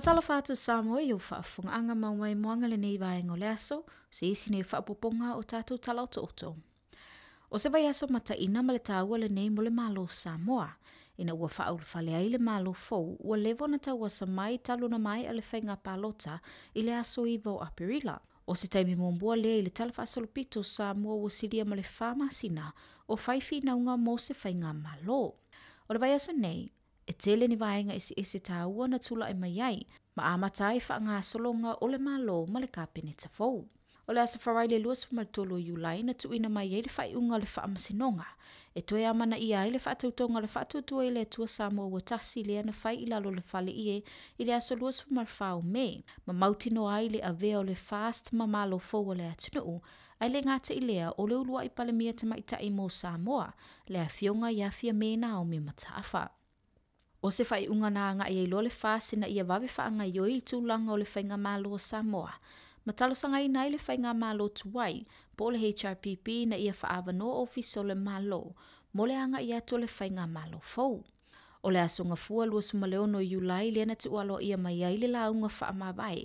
fatala atu sa mo i ufa fungaanga maua i moanga le o le aso, se isi nei whaapoponga o tatou tala o toto. O se vai aso mata ina ma le tāua le nei mo le malo Samoa, ina ua whaaul falea i le malo fau, ua levo na taua sa mai taluna mai a le faiga palota i le aso i vau apirila. O se taimi mōmbua lea i le talafa asolopito Samoa ua silia ma le famasina o faifinauga mo se whainga malo. O le vai aso nei, e tele ni vaenga isi ese tāua na tula e mai ai, ma amatai wha ngā solonga o le malo ma le kāpene fau. O le asa wharai le luas fumaltolo iulai na tuina mai e le whai unga le wha amasinonga, e toi amana ia i le wha tautonga le wha tautua i le tua Samoa wa tasi le ana whai ilalo lalo le whale e i le asa luas fumalfao me, ma mautino ai le avea o le fast ma malo fau le atunuu, ai le ngata i lea o le ulua i tamaita i mō Samoa, le a fionga i afia mena o me mataafa. o se faaiʻuga na agaʻi a iloa le fasi na ia vave faagaoioi i tulaga o le faigā mālo a samoa ma talosagaina ai le faigā mālo tuai po o le hrpp na ia faavanoa ofisa o le mālo mo le agaʻi atu o le faigāmālo fou o le asogafua 2sumaleono o iulai lea na tuualoaʻia mai ai le lauga faamāvae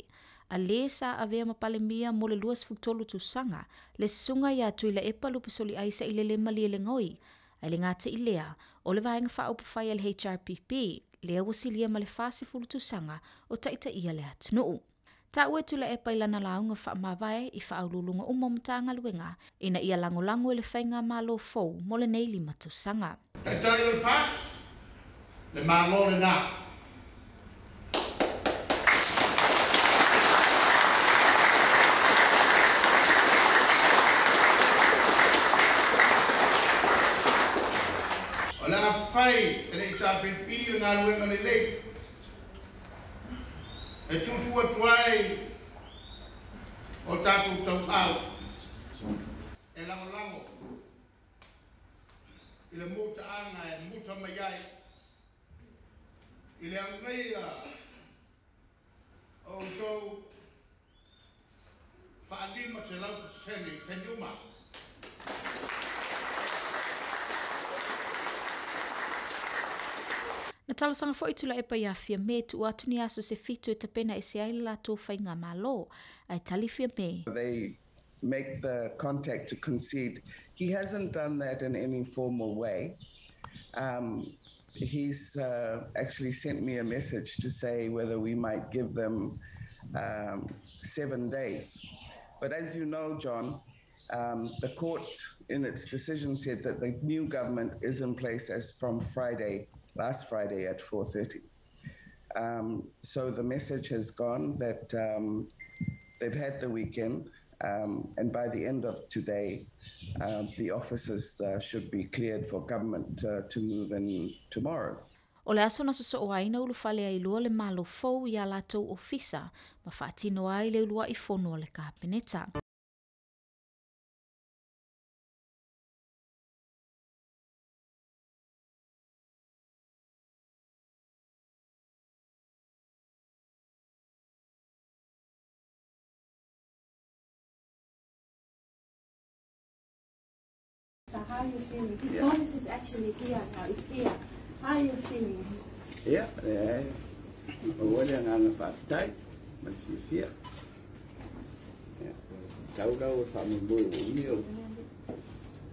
a lē sa avea ma palemia mo le 23 tusaga le susuga iātuila epa lupe soliʻai seʻi lele ma lie legoi a le ngāta i lea o le vāinga wha upa whai al HRPP lea wasi lia ma le whāse fulu tu sanga o taita ia lea tunuu. Ta ue tu le epa ilana la unga wha mawae i wha aululunga umo mta anga luenga ina ia lango lango e le whainga mā lo fau mo le neili matu sanga. Ta tau le whā, le mā lo le nā, fai tene i tape pi na luenga le le e tutu atuai o tatou tauau e lagolago i le mutaaga e muta mai ai i le agaia outou fa'alima selau pesene i taniuma foʻi tulaepa iā fia me ni aso se fitu e tapena e le latou faiga malo ae me They make the contact to concede. He hasn't done that in any formal way. Um, he's uh, actually sent me a message to say whether we might give them um, seven days. But as you know, John, um, the court in its decision said that the new government is in place as from Friday last Friday at 4:30. Um, so the message has gone that um, they've had the weekend, um, and by the end of today, uh, the offices uh, should be cleared for government uh, to move in tomorrow. O le aso nasa so ai na ulu fale ai lua le malo fau i a latou ofisa, ma whaatino ai le ulua i whono le kapeneta. How are you feeling? Because yeah. God is actually here now. It's here. How are you feeling? Yeah, yeah. Well, we're going to have a fast time. But she's here. Yeah. Tau gau e whamu mui o umi o.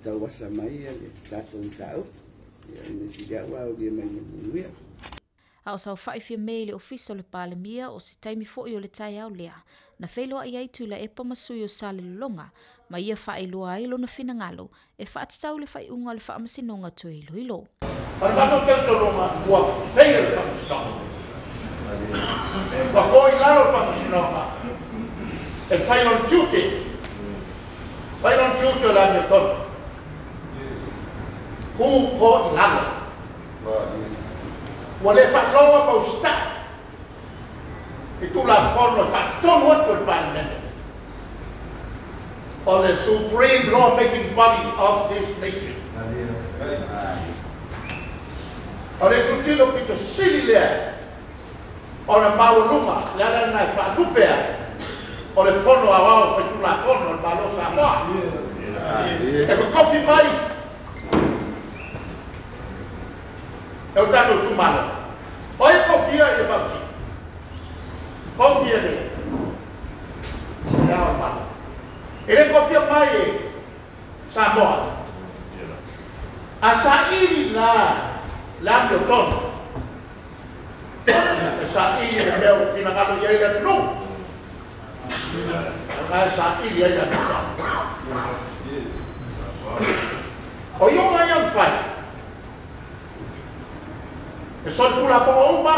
Tau wasa mai e le tatou tau. Ia ina si rea wa e o mai e mui o. A o sau fai fia mei le ofiso le pale mia o si taimi fo i o le tai au lea. Na feilo a iai tu la epa masui o sale longa ma ia fa ilo ai lo na fina ngalo e fa tsau le fa i unga le fa am sinonga to i lo ilo par ba to ke to roma ko fail fa sta ba ko i e la lo fa sinonga e fa ilo tuke fa ilo tuke la ne to ku ko i la lo ma le fa lo ma sta e tu la forma fa to mo to pandemia or the supreme law-making body of this nation. Ore kutilo pito sili lea, ore maulupa, leala nai whanupea, ore whono awao whetula whono, balo sa moa. E a coffee mai, sa'i ya leo finakalo ya ila tulung kaya sa'i ya ila tulung o yung nga yung fai e son pula fo o oh, ba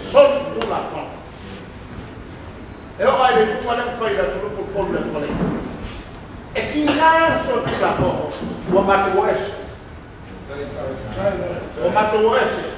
son pula fo e o ai le kuma le fai la sulu fo ko le sole e ki nga son pula fo o ma tu o ese o ma o ese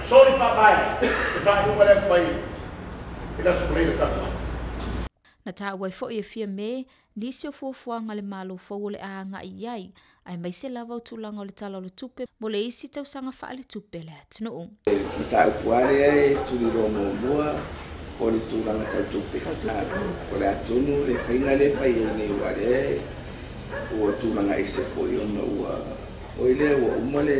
sori fa mai e fa hu mare fai e la sukrei de tapa na ta wai fo e fia me nisi o fuafua nga le malo fau o le aaga i ai ae mai se lava o tulaga o le tala o le tupe mo le isi tausaga faaletupe le atunuu ma e, taupu ale ai tulilo muamua o le tulaga tautupe o le atunu le faiga le faiaine uale ai ua tulaga ese foi ona ua foi lea ua uma le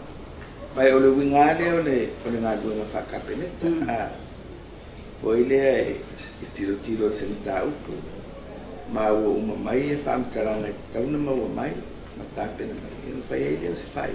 mai ole le winga le o mm. ah, le o le ngalu e a o i le i tiro tiro se upu ma ua uma mai e wha amtaranga i tauna ma ua mai ma ta pena mai e mafa e se whai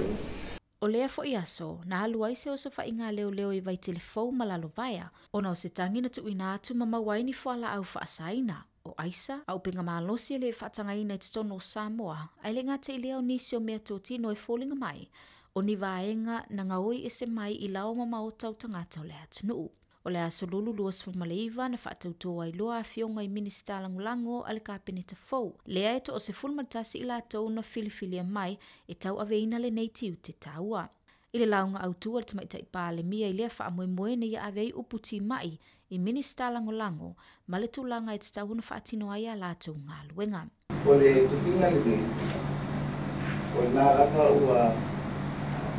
O lea fo aso, na alu aise o sofa inga leo leo i vai telefou malalo vaya, o na o se tangi na tuu ina atu mama waini fo ala au fa asaina, o aisa, a upinga maa losi e le fa tanga ina i tutono o Samoa, aile ngā te ileo nisi o mea tō tino e fōlinga mai, o ni vaenga na nga oi ese mai i lao mama o tau tangata o lea tunu. O lea so lulu lua sifumaleiva na fata utoa i loa a fionga i minista langulango ale ka apeneta fau. Lea eto o se fulmatasi i la tau na filifilia mai e tau aveina le nei tiu te taua. I le launga au tua le tamaita i pāle mia i lea faa mwe mwe na ia avei uputi mai i minista langulango ma le tulanga e te tau na fata tino aia la tau ngā luenga. Kole tupinga lini, kole nā rapa ua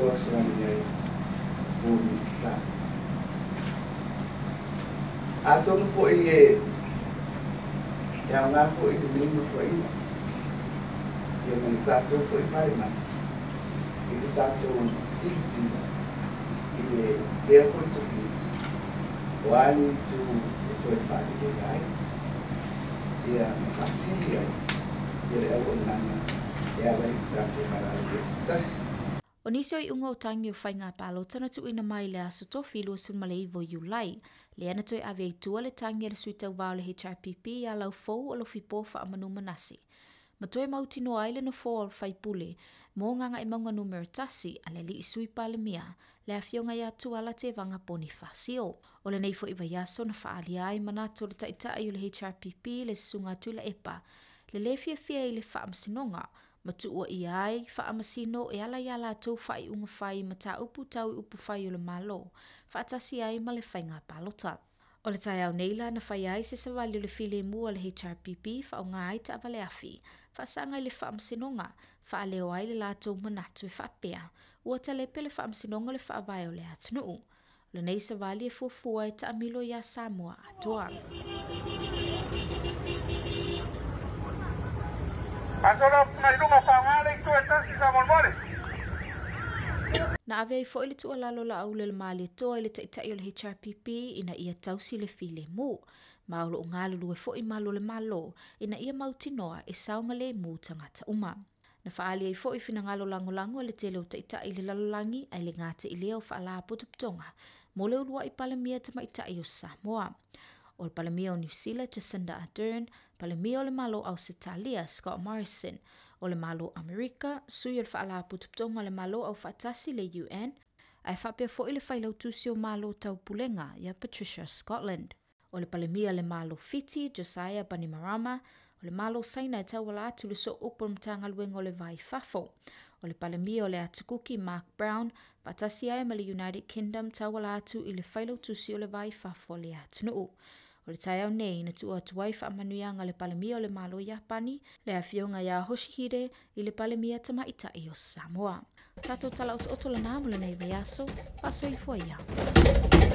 o bonitas. A todo foi é não foi mim, foi não. E o mandato foi para E Ele tratou Titi. E therefore to be one para ele the e a Cecilia. Ele é o nome. Ela para preparada. Tá O nisi o iunga o tangi o whainga palo tana tu ina mai le aso to filu o sunmale i vo yulai. Le ana toi awe i tua le tangi ana sui tau wao le HRPP i a lau fau o lo fipo wha amanu manasi. Ma toi mauti no aile na fau al fai pule, mō nganga i maunga numero tasi a le li i sui pale mia, le a fionga i atu ala te vanga poni fasio. O le neifo i wa yaso na wha alia i manato le taita i o le HRPP le sunga tu la epa, le le fia fia i le wha amsinonga, le fia fia i le wha amsinonga, ma tuua ia ai faamasino e ala iā latou faaiʻuga fai ma taupu tau i upu fai o le malo faatasi ai ma le faiga palota o le taeao nei la na fai ai se savali o le filemu a le hrpp faaaogā ai taavaleafi faasaga i le faamasinoga faaleo ai le latou manatu e faapea ua talepe le faamasinoga le faavae o le atunuu lenei savali e fuafua e taʻamilo iā samoa atoa E Na ave ai fo'i le tu'a lalo la au le le maa le toa le taitai le HRPP ina ia tausi le fi mu. Ma o lo ngā lulu e fo'i malo le malo ina ia mauti noa e saunga le mu tangata uma. Na faali ai fo'i fina ngalo lango lango le teleo taitai le lalolangi ai le ngāte i leo faala putuptonga mo le ulua i pale mia tamaitai o Samoa. Samoa. o le palemia o New Zealand Jacinda adern palemia o le malo Ausitalia Scott Morrison, o le malo Amerika, sui o le faala whaala putuputonga le malo au faatasi le UN, ae faapea fo i le whailau tusi o malo taupulega ia Patricia Scotland. O le palemia le malo Fiti, Josiah Banimarama, o le malo saina e tauala atu le so upo mtanga matagaluega o le vai fafo. O le palemia o le atukuki Mark Brown, faatasi ai ma le United Kingdom tauala atu i le whailau tusi o le vai fafo le atunuu. O le taeau nei ina tu ai faamanuiaga le palemia o le malo i le afioga iā Hoshihide i le palemia tamaʻitaʻi o Samoa. Tatou talaotooto lanā mo lenei vaiaso faasoifua ia.